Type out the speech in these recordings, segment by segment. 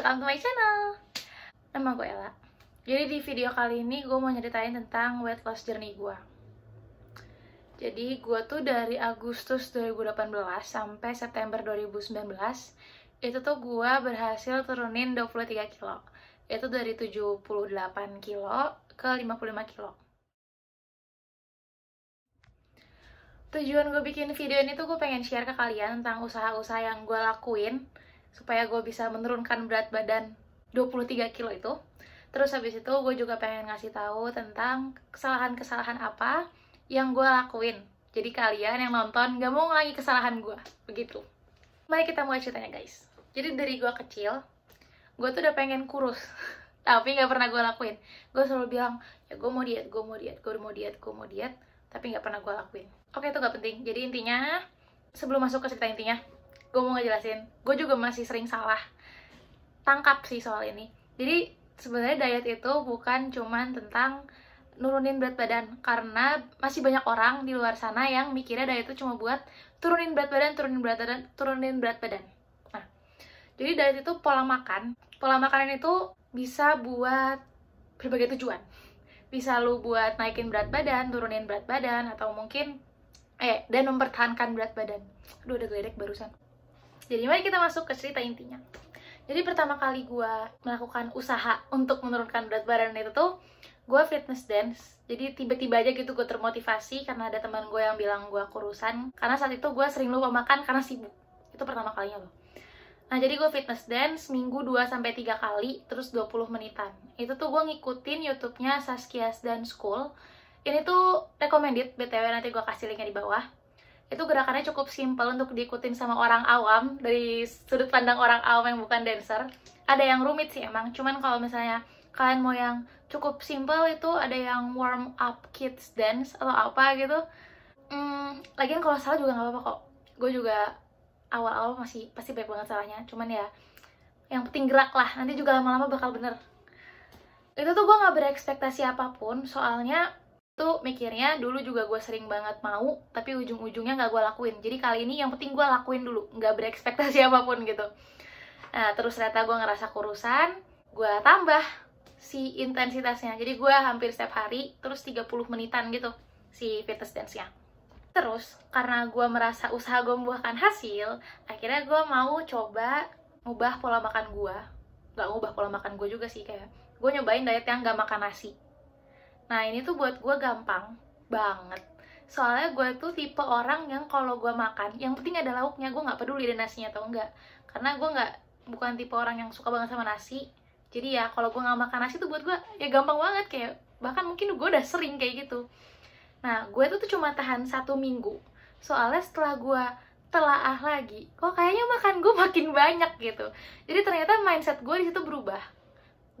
welcome to my channel. Nama gue Ella. Jadi di video kali ini gue mau nyeritain tentang weight loss journey gue. Jadi gue tuh dari Agustus 2018 sampai September 2019 Itu tuh gue berhasil turunin 23 kilo. Itu dari 78 kilo ke 55 kilo. Tujuan gue bikin video ini tuh gue pengen share ke kalian tentang usaha-usaha yang gue lakuin supaya gue bisa menurunkan berat badan 23 kilo itu. Terus habis itu gue juga pengen ngasih tahu tentang kesalahan-kesalahan apa yang gue lakuin. Jadi kalian yang nonton gak mau ngulangi kesalahan gue begitu. Mari kita mulai ceritanya guys. Jadi dari gue kecil gue tuh udah pengen kurus. Tapi gak pernah gue lakuin. Gue selalu bilang ya gue mau diet gue mau diet gue mau diet gue mau diet. Tapi gak pernah gue lakuin. Oke itu gak penting. Jadi intinya sebelum masuk ke cerita intinya gue mau ngejelasin. Gue juga masih sering salah tangkap sih soal ini. Jadi sebenarnya diet itu bukan cuman tentang nurunin berat badan. Karena masih banyak orang di luar sana yang mikirnya diet itu cuma buat turunin berat badan turunin berat badan turunin berat badan. Nah jadi diet itu pola makan. Pola makanan itu bisa buat berbagai tujuan. Bisa lu buat naikin berat badan turunin berat badan atau mungkin eh dan mempertahankan berat badan. Aduh udah geledek barusan jadi mari kita masuk ke cerita intinya. Jadi pertama kali gue melakukan usaha untuk menurunkan berat badan itu tuh gue fitness dance. Jadi tiba-tiba aja gitu gue termotivasi karena ada teman gue yang bilang gue kurusan. Karena saat itu gue sering lupa makan karena sibuk. Itu pertama kalinya loh. Nah, jadi gue fitness dance minggu 2 sampai 3 kali terus 20 menitan. Itu tuh gue ngikutin YouTube-nya Saskia's Dance School. Ini tuh recommended BTW nanti gue kasih linknya di bawah itu gerakannya cukup simple untuk diikutin sama orang awam dari sudut pandang orang awam yang bukan dancer. Ada yang rumit sih emang cuman kalau misalnya kalian mau yang cukup simple itu ada yang warm up kids dance atau apa gitu. Hmm, lagian kalau salah juga nggak apa-apa kok. Gue juga awal-awal masih pasti baik banget salahnya. Cuman ya yang penting gerak lah. Nanti juga lama-lama bakal bener. Itu tuh gue nggak berekspektasi apa pun soalnya tuh mikirnya dulu juga gue sering banget mau tapi ujung-ujungnya nggak gue lakuin. Jadi kali ini yang penting gue lakuin dulu nggak berekspektasi apa pun gitu. Nah terus ternyata gue ngerasa kurusan gue tambah si intensitasnya. Jadi gue hampir setiap hari terus 30 menitan gitu si fitness dance-nya. Terus karena gue merasa usaha gue membuahkan hasil akhirnya gue mau coba ngubah pola makan gue nggak ngubah pola makan gue juga sih kayak gue nyobain diet yang gak makan nasi Nah ini tuh buat gue gampang banget. Soalnya gue tuh tipe orang yang kalau gue makan Yang penting ada lauknya, gue gak peduli ada nasinya atau enggak. Karena gue gak, bukan tipe orang yang suka banget sama nasi. Jadi ya kalau gue gak makan nasi tuh buat gue ya gampang banget Kayak bahkan mungkin gue udah sering kayak gitu. Nah gue tuh, tuh cuma tahan satu minggu. Soalnya setelah gue telaah lagi kok kayaknya makan gue makin banyak gitu. Jadi ternyata mindset gue di situ berubah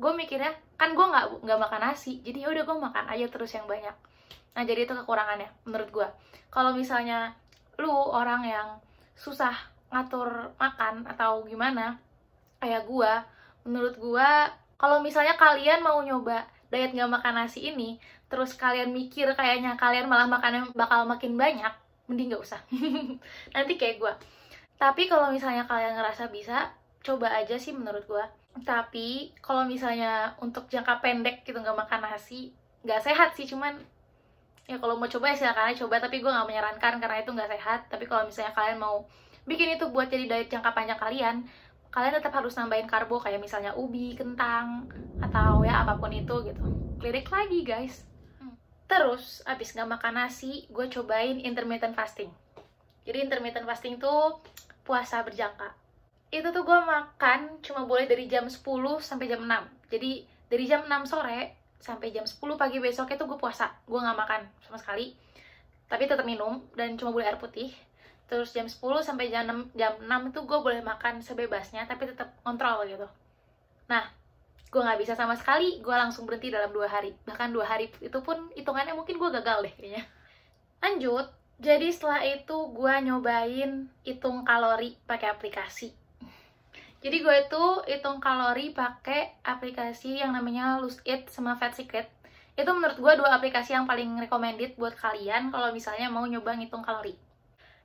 gue mikirnya kan gue nggak nggak makan nasi jadi ya udah gue makan aja terus yang banyak. Nah jadi itu kekurangannya menurut gue kalau misalnya lu orang yang susah ngatur makan atau gimana kayak gue menurut gue kalau misalnya kalian mau nyoba diet nggak makan nasi ini terus kalian mikir kayaknya kalian malah makannya bakal makin banyak mending nggak usah. Nanti kayak gue tapi kalau misalnya kalian ngerasa bisa coba aja sih menurut gue tapi kalau misalnya untuk jangka pendek gitu nggak makan nasi nggak sehat sih cuman ya kalau mau coba ya silakan aja coba tapi gue nggak menyarankan karena itu nggak sehat. Tapi kalau misalnya kalian mau bikin itu buat jadi diet jangka panjang kalian kalian tetap harus nambahin karbo kayak misalnya ubi kentang atau ya apa pun itu gitu. Lirik lagi guys. Hmm. terus abis nggak makan nasi gue cobain intermittent fasting. Jadi intermittent fasting tuh puasa berjangka itu tuh gue makan cuma boleh dari jam 10 sampai jam 6 jadi dari jam 6 sore sampai jam 10 pagi besoknya tuh gue puasa. Gue nggak makan sama sekali. Tapi tetap minum dan cuma boleh air putih. Terus jam 10 sampai jam 6, jam 6 itu gue boleh makan sebebasnya tapi tetap kontrol gitu. Nah gue nggak bisa sama sekali. Gue langsung berhenti dalam dua hari. Bahkan dua hari itu pun hitungannya mungkin gue gagal deh kayaknya. Lanjut. Jadi setelah itu gue nyobain hitung kalori pakai aplikasi jadi gue itu hitung kalori pakai aplikasi yang namanya Lose It sama Fat Secret. Itu menurut gue dua aplikasi yang paling recommended buat kalian kalau misalnya mau nyoba ngitung kalori.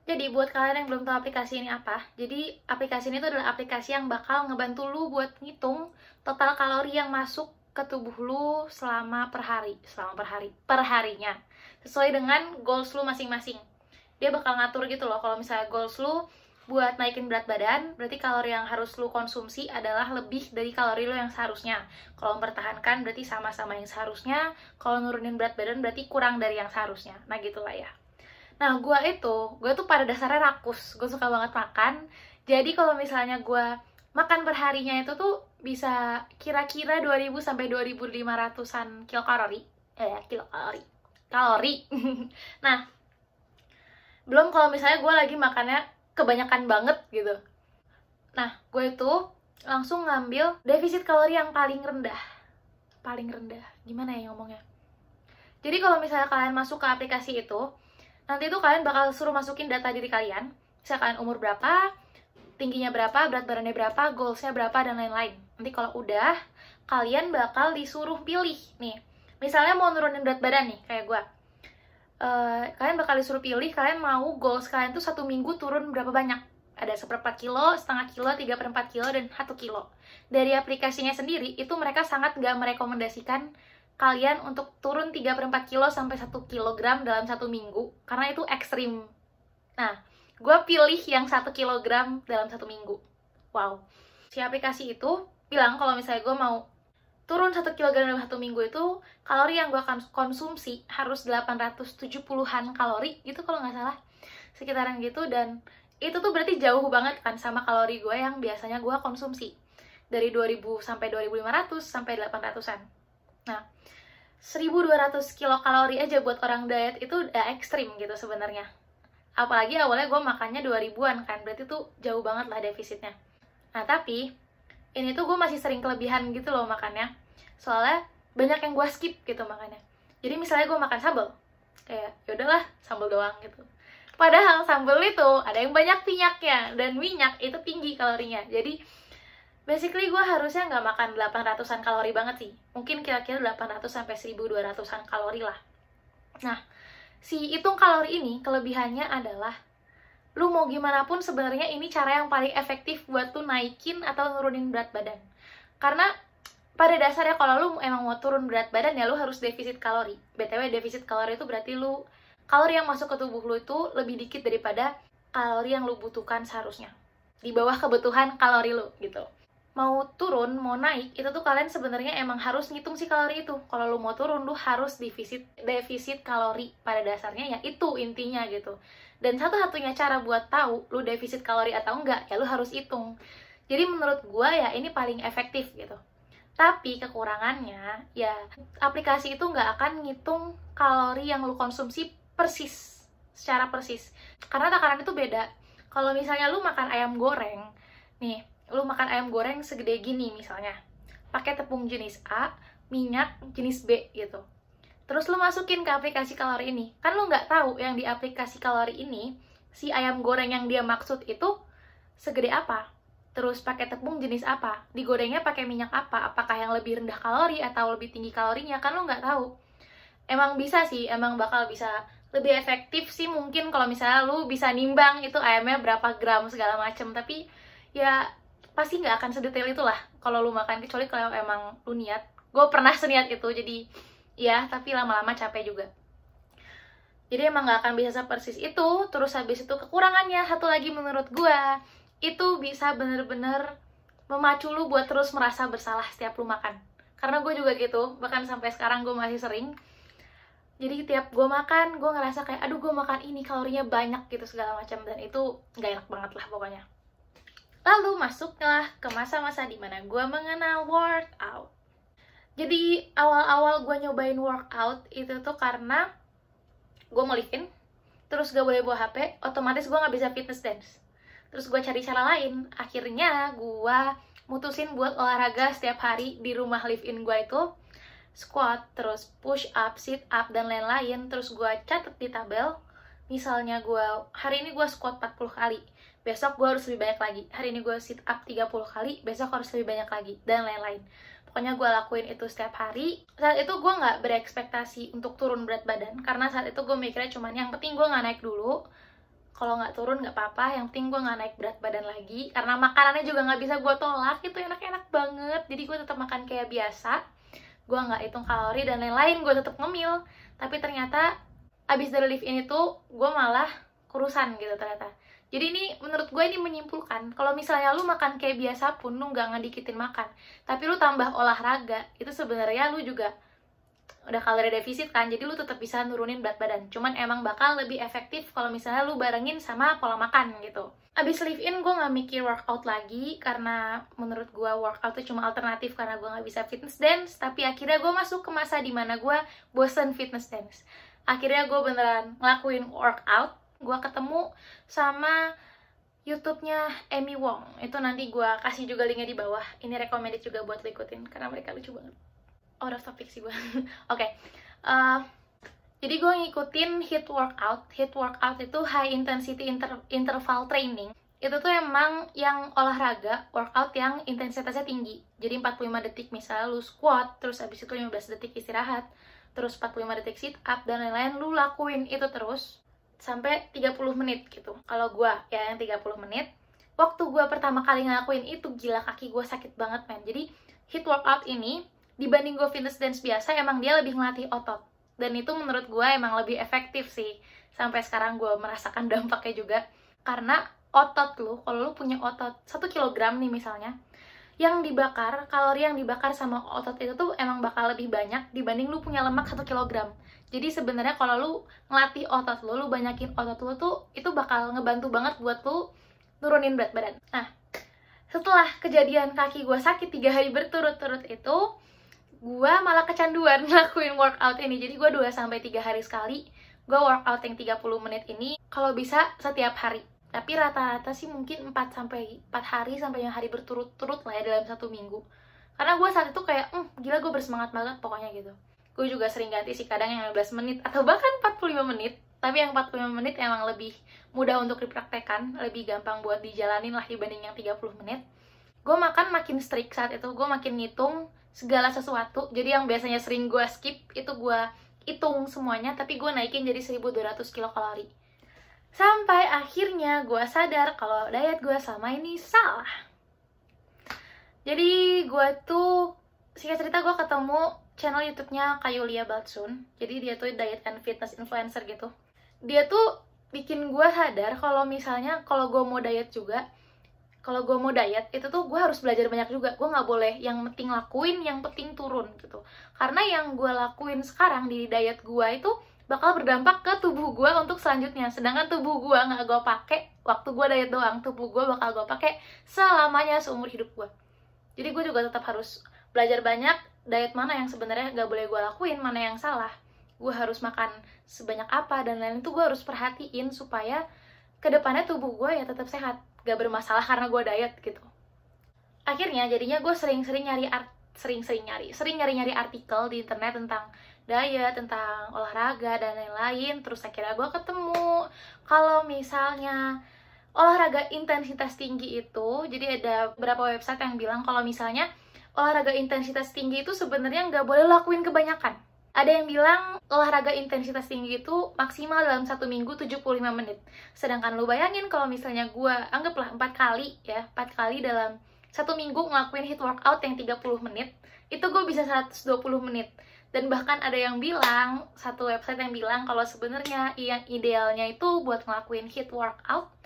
Jadi buat kalian yang belum tahu aplikasi ini apa, jadi aplikasi ini tuh adalah aplikasi yang bakal ngebantu lu buat ngitung total kalori yang masuk ke tubuh lu selama per hari, selama per hari, per harinya. Sesuai dengan goals lu masing-masing. Dia bakal ngatur gitu loh, kalau misalnya goals lu buat naikin berat badan, berarti kalori yang harus lu konsumsi adalah lebih dari kalori lu yang seharusnya. Kalau mempertahankan berarti sama-sama yang seharusnya, kalau nurunin berat badan berarti kurang dari yang seharusnya. Nah gitulah ya. Nah, gue itu, gue tuh pada dasarnya rakus. Gue suka banget makan. Jadi kalau misalnya gue makan perharinya itu tuh bisa kira-kira 2000 sampai 2500-an kilokalori. Eh, kilokalori. Kalori. nah, belum kalau misalnya gue lagi makannya kebanyakan banget gitu. Nah, gue itu langsung ngambil defisit kalori yang paling rendah. Paling rendah. Gimana ya ngomongnya? Jadi kalau misalnya kalian masuk ke aplikasi itu, nanti tuh kalian bakal suruh masukin data diri kalian misalkan umur berapa tingginya berapa berat badannya berapa goalsnya berapa dan lain-lain nanti kalau udah kalian bakal disuruh pilih nih misalnya mau nurunin berat badan nih kayak gue uh, kalian bakal disuruh pilih kalian mau goals kalian tuh satu minggu turun berapa banyak? Ada seperempat kilo, setengah kilo, tiga perempat kilo, dan satu kilo. Dari aplikasinya sendiri, itu mereka sangat nggak merekomendasikan kalian untuk turun 3 per 4 kilo sampai 1 kilogram dalam satu minggu karena itu ekstrim. Nah gue pilih yang 1 kilogram dalam satu minggu. Wow. Si aplikasi itu bilang kalau misalnya gue mau turun 1 kilogram dalam satu minggu itu kalori yang gue akan konsumsi harus 870-an kalori gitu kalau nggak salah sekitaran gitu dan itu tuh berarti jauh banget kan sama kalori gue yang biasanya gue konsumsi dari 2000 sampai 2500 sampai 800-an Nah, 1200 kilokalori aja buat orang diet itu udah ekstrim gitu sebenarnya. Apalagi awalnya gue makannya 2000-an kan, berarti tuh jauh banget lah defisitnya. Nah, tapi ini tuh gue masih sering kelebihan gitu loh makannya. Soalnya banyak yang gue skip gitu makannya. Jadi misalnya gue makan sambal, kayak yaudahlah sambal doang gitu. Padahal sambal itu ada yang banyak minyaknya dan minyak itu tinggi kalorinya. Jadi basically gue harusnya nggak makan 800-an kalori banget sih mungkin kira-kira 800 sampai 1200-an kalori lah nah si hitung kalori ini kelebihannya adalah lu mau gimana pun sebenarnya ini cara yang paling efektif buat tuh naikin atau nurunin berat badan karena pada dasarnya kalau lu emang mau turun berat badan ya lu harus defisit kalori btw defisit kalori itu berarti lu kalori yang masuk ke tubuh lu itu lebih dikit daripada kalori yang lu butuhkan seharusnya di bawah kebutuhan kalori lu gitu mau turun, mau naik, itu tuh kalian sebenarnya emang harus ngitung si kalori itu. Kalau lu mau turun, lu harus defisit defisit kalori pada dasarnya ya itu intinya gitu. Dan satu-satunya cara buat tahu lu defisit kalori atau enggak, ya lu harus hitung. Jadi menurut gua ya ini paling efektif gitu. Tapi kekurangannya ya aplikasi itu nggak akan ngitung kalori yang lu konsumsi persis, secara persis. Karena takaran itu beda. Kalau misalnya lu makan ayam goreng, nih lu makan ayam goreng segede gini misalnya pakai tepung jenis A minyak jenis B gitu terus lu masukin ke aplikasi kalori ini. Kan lu nggak tahu yang di aplikasi kalori ini si ayam goreng yang dia maksud itu segede apa. Terus pakai tepung jenis apa? Digorengnya pakai minyak apa? Apakah yang lebih rendah kalori atau lebih tinggi kalorinya? Kan lu nggak tahu. Emang bisa sih emang bakal bisa. Lebih efektif sih mungkin kalau misalnya lu bisa nimbang itu ayamnya berapa gram segala macem. Tapi ya pasti nggak akan sedetail itulah kalau lu makan. Kecuali kalau emang lu niat. Gue pernah seniat itu jadi ya tapi lama-lama capek juga. Jadi emang nggak akan bisa sepersis itu terus habis itu kekurangannya. Satu lagi menurut gue itu bisa bener-bener memacu lu buat terus merasa bersalah setiap lu makan. Karena gue juga gitu bahkan sampai sekarang gue masih sering. Jadi tiap gue makan gue ngerasa kayak aduh gue makan ini kalorinya banyak gitu segala macam. Dan itu nggak enak banget lah pokoknya. Lalu masuklah ke masa-masa di mana gue mengenal workout. Jadi awal-awal gue nyobain workout itu tuh karena gue mau living, terus gak boleh bawa HP, otomatis gue gak bisa fitness dance. Terus gue cari cara lain, akhirnya gue mutusin buat olahraga setiap hari di rumah live-in gue itu. Squat, terus push up, sit up, dan lain-lain. Terus gue catet di tabel, misalnya gue hari ini gue squat 40 kali, besok gue harus lebih banyak lagi. Hari ini gue sit up 30 kali besok harus lebih banyak lagi dan lain-lain pokoknya gue lakuin itu setiap hari. Saat itu gue nggak berekspektasi untuk turun berat badan karena saat itu gue mikirnya cuman yang penting gue nggak naik dulu. Kalau nggak turun nggak apa-apa yang penting gue nggak naik berat badan lagi. Karena makanannya juga nggak bisa gue tolak itu enak-enak banget. Jadi gue tetap makan kayak biasa. Gue nggak hitung kalori dan lain-lain gue tetap ngemil. Tapi ternyata abis dari lift ini tuh gue malah kurusan gitu ternyata jadi ini menurut gue ini menyimpulkan kalau misalnya lu makan kayak biasa pun lu nggak ngedikitin makan tapi lu tambah olahraga itu sebenarnya lu juga udah kalori defisit kan jadi lu tetap bisa nurunin berat badan. Cuman emang bakal lebih efektif kalau misalnya lu barengin sama pola makan gitu. Abis live in gue nggak mikir workout lagi karena menurut gue workout itu cuma alternatif karena gue nggak bisa fitness dance tapi akhirnya gue masuk ke masa di mana gue bosen fitness dance. Akhirnya gue beneran ngelakuin workout gue ketemu sama YouTube-nya Amy Wong. Itu nanti gue kasih juga linknya di bawah. Ini recommended juga buat ikutin karena mereka lucu banget. Out of topic sih gue oke okay. uh, jadi gue ngikutin hit workout. Hit workout itu high intensity inter interval training. Itu tuh emang yang olahraga workout yang intensitasnya tinggi. Jadi 45 detik misalnya lu squat terus abis itu 15 detik istirahat terus 45 detik sit up dan lain-lain lu lakuin itu terus sampai 30 menit gitu. Kalau gue ya yang 30 menit waktu gue pertama kali ngelakuin itu gila kaki gue sakit banget men. Jadi hit workout ini dibanding gue fitness dance biasa emang dia lebih ngelatih otot. Dan itu menurut gue emang lebih efektif sih sampai sekarang gue merasakan dampaknya juga. Karena otot lu kalau lu punya otot satu kilogram nih misalnya yang dibakar kalori yang dibakar sama otot itu tuh emang bakal lebih banyak dibanding lu punya lemak satu kilogram jadi sebenarnya kalau lu ngelatih otot lu lu banyakin otot lu tuh itu bakal ngebantu banget buat lu nurunin berat badan. Nah setelah kejadian kaki gue sakit tiga hari berturut-turut itu gue malah kecanduan ngelakuin workout ini. Jadi gue 2 sampai tiga hari sekali gue workout yang 30 menit ini kalau bisa setiap hari. Tapi rata-rata sih mungkin 4 sampai 4 hari sampai yang hari berturut-turut lah ya dalam satu minggu. Karena gue saat itu kayak hmm, gila gue bersemangat banget pokoknya gitu gue juga sering ganti sih kadang yang 15 menit atau bahkan 45 menit. Tapi yang 45 menit emang lebih mudah untuk dipraktekkan lebih gampang buat dijalanin lah dibanding yang 30 menit. Gue makan makin strict saat itu gue makin ngitung segala sesuatu. Jadi yang biasanya sering gue skip itu gue hitung semuanya tapi gue naikin jadi 1200 kilokalori. Sampai akhirnya gue sadar kalau diet gue selama ini salah. Jadi gue tuh singkat cerita gue ketemu channel YouTube-nya Kayulia Batsun jadi dia tuh diet and fitness influencer gitu. Dia tuh bikin gue sadar kalau misalnya kalau gue mau diet juga kalau gue mau diet itu tuh gue harus belajar banyak juga. Gue nggak boleh yang penting lakuin yang penting turun gitu. Karena yang gue lakuin sekarang di diet gue itu bakal berdampak ke tubuh gue untuk selanjutnya. Sedangkan tubuh gue nggak gue pakai waktu gue diet doang tubuh gue bakal gue pakai selamanya seumur hidup gue jadi gue juga tetap harus belajar banyak diet mana yang sebenarnya nggak boleh gue lakuin mana yang salah. Gue harus makan sebanyak apa dan lain-lain itu gue harus perhatiin supaya ke depannya tubuh gue ya tetap sehat gak bermasalah karena gue diet gitu. Akhirnya jadinya gue sering-sering nyari art sering-sering nyari sering nyari-nyari artikel di internet tentang diet tentang olahraga dan lain-lain terus akhirnya gue ketemu. Kalau misalnya olahraga intensitas tinggi itu jadi ada beberapa website yang bilang kalau misalnya olahraga intensitas tinggi itu sebenarnya nggak boleh lakuin kebanyakan ada yang bilang olahraga intensitas tinggi itu maksimal dalam satu minggu 75 menit. Sedangkan lu bayangin kalau misalnya gue anggaplah 4 kali ya, 4 kali dalam satu minggu ngelakuin hit workout yang 30 menit, itu gue bisa 120 menit. Dan bahkan ada yang bilang, satu website yang bilang kalau sebenarnya yang idealnya itu buat ngelakuin hit workout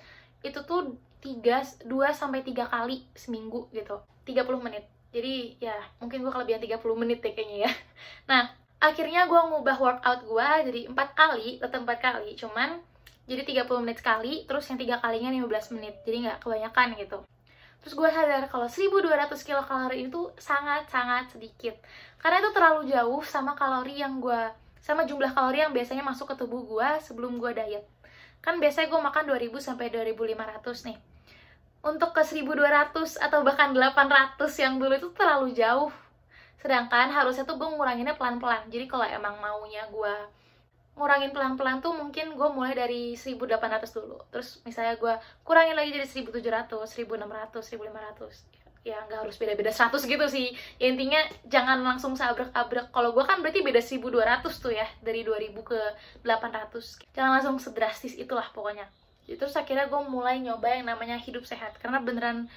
itu tuh 3, 2 sampai 3 kali seminggu gitu. 30 menit. Jadi ya mungkin gue kelebihan 30 menit deh kayaknya ya. Nah, akhirnya gue ngubah workout gue jadi empat kali tetap empat kali. Cuman jadi 30 menit sekali terus yang tiga kalinya 15 menit. Jadi nggak kebanyakan gitu. Terus gue sadar kalau 1200 kilokalori itu sangat-sangat sedikit. Karena itu terlalu jauh sama kalori yang gue sama jumlah kalori yang biasanya masuk ke tubuh gue sebelum gue diet. Kan biasanya gue makan 2000 sampai 2500 nih untuk ke 1200 atau bahkan 800 yang dulu itu terlalu jauh. Sedangkan harusnya tuh gue nguranginnya pelan-pelan. Jadi kalau emang maunya gue ngurangin pelan-pelan tuh mungkin gue mulai dari 1800 dulu. Terus misalnya gue kurangin lagi jadi 1700, 1600, 1500 ya nggak harus beda-beda 100 gitu sih. Ya, intinya jangan langsung seabrek-abrek. Kalau gue kan berarti beda 1200 tuh ya dari 2000 ke 800 jangan langsung sedrastis itulah pokoknya terus akhirnya gue mulai nyoba yang namanya hidup sehat. Karena beneran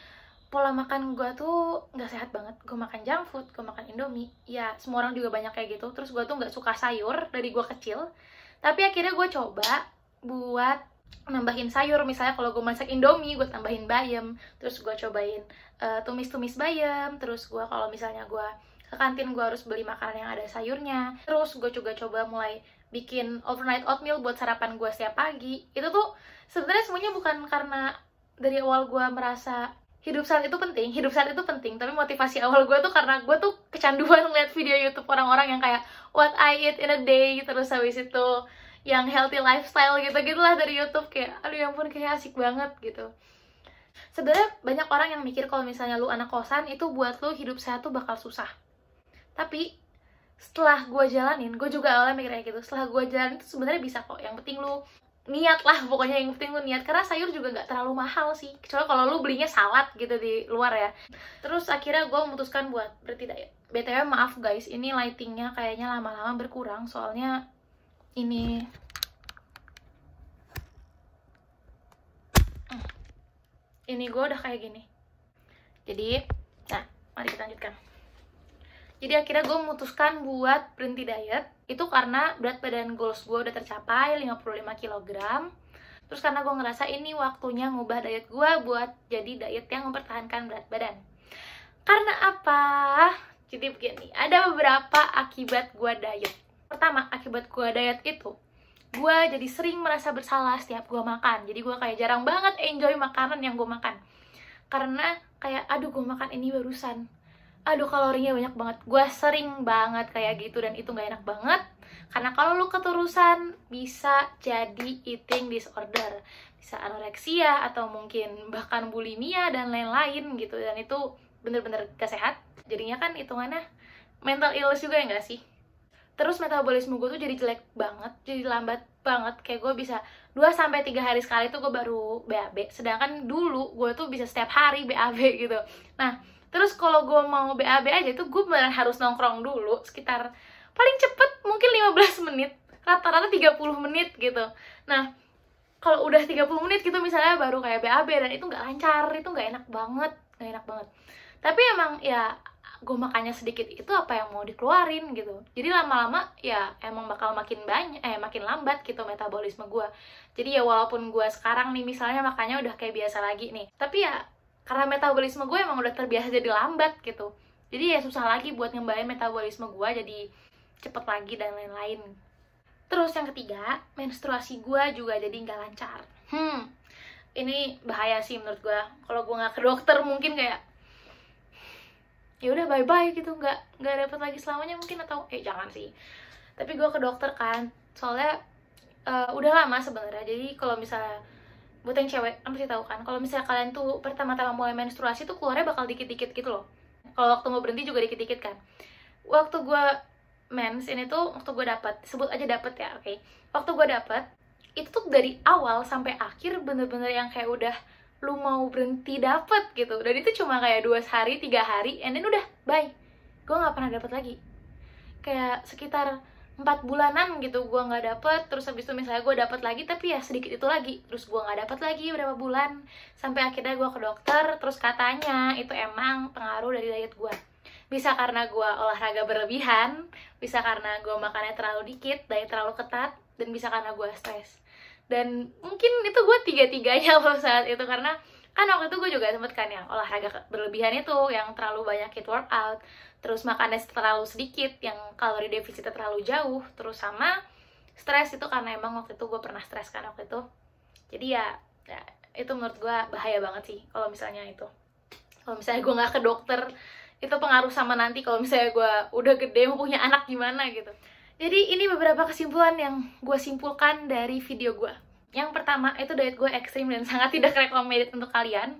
pola makan gue tuh nggak sehat banget. Gue makan junk food gue makan indomie. Ya semua orang juga banyak kayak gitu. Terus gue tuh nggak suka sayur dari gue kecil. Tapi akhirnya gue coba buat nambahin sayur. Misalnya kalau gue masak indomie gue tambahin bayam. Terus gue cobain uh, tumis-tumis bayam. Terus gue kalau misalnya gue ke kantin gue harus beli makanan yang ada sayurnya terus gue juga coba mulai bikin overnight oatmeal buat sarapan gue setiap pagi itu tuh sebenarnya semuanya bukan karena dari awal gue merasa hidup saat itu penting, hidup saat itu penting, tapi motivasi awal gue tuh karena gue tuh kecanduan ngeliat video YouTube orang-orang yang kayak what I eat in a day, terus habis itu yang healthy lifestyle gitu-gitulah dari YouTube kayak aduh ya ampun kayak asik banget gitu. Sebenarnya banyak orang yang mikir kalau misalnya lu anak kosan itu buat lu hidup sehat tuh bakal susah. Tapi setelah gue jalanin, gue juga awalnya mikir kayak gitu. Setelah gue jalanin itu sebenarnya bisa kok. Yang penting lu niat lah pokoknya yang penting lu niat karena sayur juga nggak terlalu mahal sih kecuali kalau lu belinya salad gitu di luar ya terus akhirnya gue memutuskan buat berhenti diet btw maaf guys ini lightingnya kayaknya lama-lama berkurang soalnya ini hmm. ini gue udah kayak gini jadi nah mari kita lanjutkan jadi akhirnya gue memutuskan buat berhenti diet. Itu karena berat badan goals gue udah tercapai 55 kg terus karena gue ngerasa ini waktunya ngubah diet gue buat jadi diet yang mempertahankan berat badan. Karena apa? jadi begini, ada beberapa akibat gue diet. Pertama, akibat gue diet itu gue jadi sering merasa bersalah setiap gue makan. Jadi gue kayak jarang banget enjoy makanan yang gue makan. Karena kayak aduh gue makan ini barusan aduh kalorinya banyak banget. Gue sering banget kayak gitu dan itu gak enak banget. Karena kalau lu keterusan bisa jadi eating disorder. Bisa anoreksia atau mungkin bahkan bulimia dan lain-lain gitu. Dan itu bener-bener gak sehat. Jadinya kan hitungannya mental illness juga ya gak sih? Terus metabolisme gue tuh jadi jelek banget jadi lambat banget. Kayak gue bisa 2 sampai tiga hari sekali tuh gue baru BAB sedangkan dulu gue tuh bisa setiap hari BAB gitu. Nah terus kalau gue mau BAB aja tuh gue beneran harus nongkrong dulu sekitar paling cepet mungkin 15 menit. Rata-rata 30 menit gitu. Nah kalau udah 30 menit gitu misalnya baru kayak BAB dan itu nggak lancar itu nggak enak banget nggak enak banget. Tapi emang ya gue makannya sedikit itu apa yang mau dikeluarin gitu. Jadi lama-lama ya emang bakal makin banyak eh makin lambat gitu metabolisme gue jadi ya walaupun gue sekarang nih misalnya makannya udah kayak biasa lagi nih. Tapi ya karena metabolisme gue emang udah terbiasa jadi lambat gitu. Jadi ya susah lagi buat ngembalin metabolisme gue jadi cepet lagi dan lain-lain. Terus yang ketiga menstruasi gue juga jadi nggak lancar. Hmm ini bahaya sih menurut gue. Kalau gue nggak ke dokter mungkin kayak ya udah bye bye gitu. Nggak nggak dapet lagi selamanya mungkin atau eh jangan sih. Tapi gue ke dokter kan. Soalnya uh, udah lama sebenarnya. Jadi kalau misalnya buat yang cewek kan pasti tahu kan. Kalau misalnya kalian tuh pertama-tama mulai menstruasi tuh keluarnya bakal dikit-dikit gitu loh. Kalau waktu mau berhenti juga dikit-dikit kan. Waktu gue mens ini tuh waktu gue dapat sebut aja dapet ya oke. Okay? waktu gue dapat itu tuh dari awal sampai akhir bener-bener yang kayak udah lu mau berhenti dapet gitu. Dan itu cuma kayak dua hari tiga hari and then udah bye. Gue nggak pernah dapet lagi. Kayak sekitar empat bulanan gitu gue nggak dapet terus habis itu misalnya gue dapet lagi tapi ya sedikit itu lagi terus gue nggak dapet lagi berapa bulan sampai akhirnya gue ke dokter terus katanya itu emang pengaruh dari diet gue bisa karena gue olahraga berlebihan bisa karena gue makannya terlalu dikit diet terlalu ketat dan bisa karena gue stres. Dan mungkin itu gue tiga tiganya loh saat itu karena kan waktu itu gue juga sempet kan yang olahraga berlebihan itu yang terlalu banyak hit workout terus makannya terlalu sedikit yang kalori defisitnya terlalu jauh terus sama stres itu karena emang waktu itu gue pernah stres kan waktu itu. Jadi ya, ya itu menurut gue bahaya banget sih kalau misalnya itu. Kalau misalnya gue nggak ke dokter itu pengaruh sama nanti kalau misalnya gue udah gede mau punya anak gimana gitu. Jadi ini beberapa kesimpulan yang gue simpulkan dari video gue yang pertama, itu diet gue ekstrim dan sangat tidak recommended untuk kalian.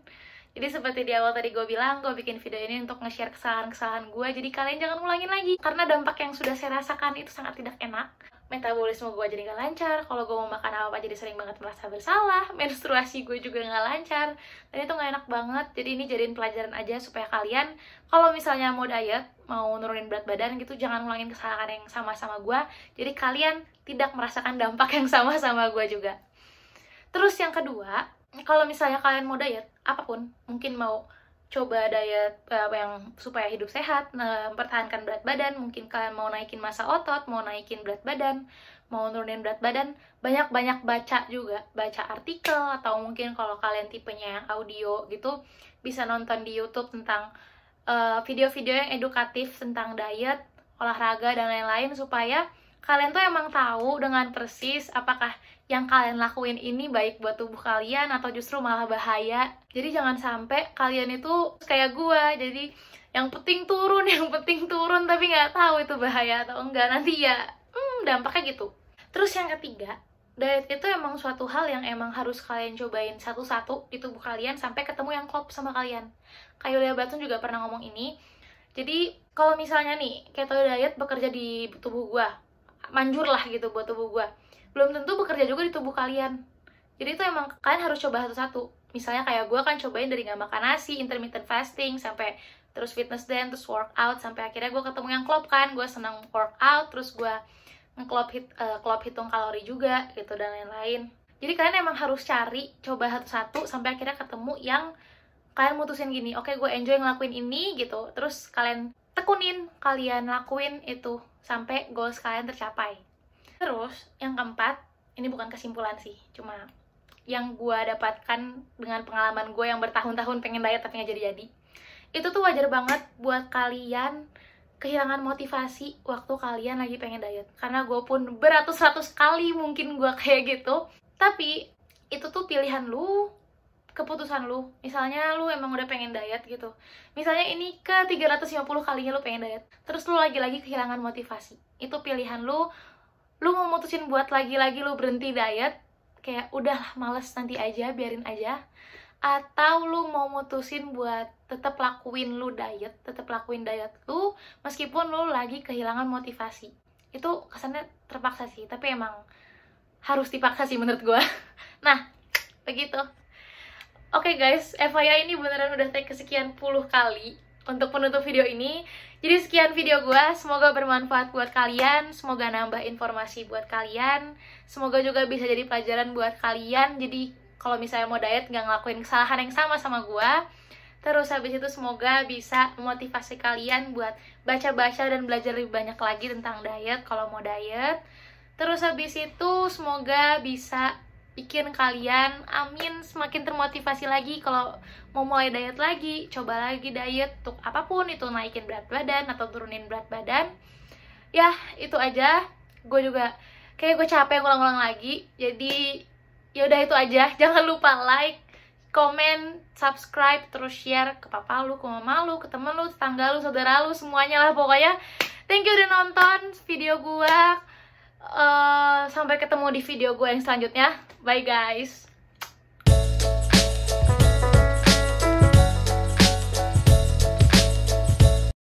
Jadi seperti di awal tadi gue bilang, gue bikin video ini untuk nge-share kesalahan-kesalahan gue, jadi kalian jangan ulangin lagi. Karena dampak yang sudah saya rasakan itu sangat tidak enak. Metabolisme gue jadi gak lancar, kalau gue mau makan apa-apa jadi sering banget merasa bersalah, menstruasi gue juga gak lancar, dan itu gak enak banget. Jadi ini jadiin pelajaran aja supaya kalian, kalau misalnya mau diet, mau nurunin berat badan gitu, jangan ulangin kesalahan yang sama sama gue. Jadi kalian tidak merasakan dampak yang sama sama gue juga. Terus yang kedua kalau misalnya kalian mau diet apa pun mungkin mau coba diet uh, yang supaya hidup sehat, mempertahankan berat badan, mungkin kalian mau naikin masa otot, mau naikin berat badan, mau nurunin berat badan, banyak-banyak baca juga, baca artikel atau mungkin kalau kalian tipenya yang audio gitu bisa nonton di YouTube tentang eh, video-video uh, yang edukatif tentang diet, olahraga dan lain-lain supaya kalian tuh emang tahu dengan persis apakah yang kalian lakuin ini baik buat tubuh kalian atau justru malah bahaya jadi jangan sampai kalian itu kayak gua jadi yang penting turun yang penting turun tapi nggak tahu itu bahaya atau enggak nanti ya hmm, dampaknya gitu terus yang ketiga diet itu emang suatu hal yang emang harus kalian cobain satu-satu di tubuh kalian sampai ketemu yang klop sama kalian. Kayak Yulia Batun juga pernah ngomong ini. Jadi kalau misalnya nih keto diet bekerja di tubuh gua, manjur lah gitu buat tubuh gua. Belum tentu bekerja juga di tubuh kalian. Jadi itu emang kalian harus coba satu-satu. Misalnya kayak gue kan cobain dari nggak makan nasi intermittent fasting sampai terus fitness dan terus workout sampai akhirnya gue ketemu yang klop kan. Gue senang workout terus gue ngeklop hit, uh, klop hitung kalori juga gitu dan lain-lain. Jadi kalian emang harus cari coba satu-satu sampai akhirnya ketemu yang kalian mutusin gini oke okay, gue enjoy ngelakuin ini gitu. Terus kalian tekunin kalian lakuin itu sampai goals kalian tercapai Terus, yang keempat, ini bukan kesimpulan sih, cuma yang gue dapatkan dengan pengalaman gue yang bertahun-tahun pengen diet tapi nggak jadi-jadi. Itu tuh wajar banget buat kalian kehilangan motivasi waktu kalian lagi pengen diet. Karena gue pun beratus-ratus kali mungkin gue kayak gitu. Tapi itu tuh pilihan lu, keputusan lu. Misalnya lu emang udah pengen diet gitu. Misalnya ini ke 350 kalinya lu pengen diet. Terus lu lagi-lagi kehilangan motivasi. Itu pilihan lu, lu mau mutusin buat lagi-lagi lu berhenti diet kayak udah males nanti aja biarin aja atau lu mau mutusin buat tetap lakuin lu diet tetap lakuin diet lu meskipun lu lagi kehilangan motivasi itu kesannya terpaksa sih tapi emang harus dipaksa sih menurut gue nah begitu oke okay guys FYI ini beneran udah take kesekian puluh kali untuk penutup video ini. Jadi sekian video gue, semoga bermanfaat buat kalian, semoga nambah informasi buat kalian, semoga juga bisa jadi pelajaran buat kalian, jadi kalau misalnya mau diet nggak ngelakuin kesalahan yang sama sama gue, terus habis itu semoga bisa memotivasi kalian buat baca-baca dan belajar lebih banyak lagi tentang diet kalau mau diet, terus habis itu semoga bisa bikin kalian amin semakin termotivasi lagi kalau mau mulai diet lagi coba lagi diet untuk apa pun itu naikin berat badan atau turunin berat badan ya itu aja gue juga kayak gue capek ngulang-ngulang lagi jadi yaudah itu aja jangan lupa like komen, subscribe, terus share ke papa lu, ke mama lu, ke temen lu, tetangga lu, saudara lu, semuanya lah pokoknya. Thank you udah nonton video gue. Uh, sampai ketemu di video gue yang selanjutnya. Bye guys.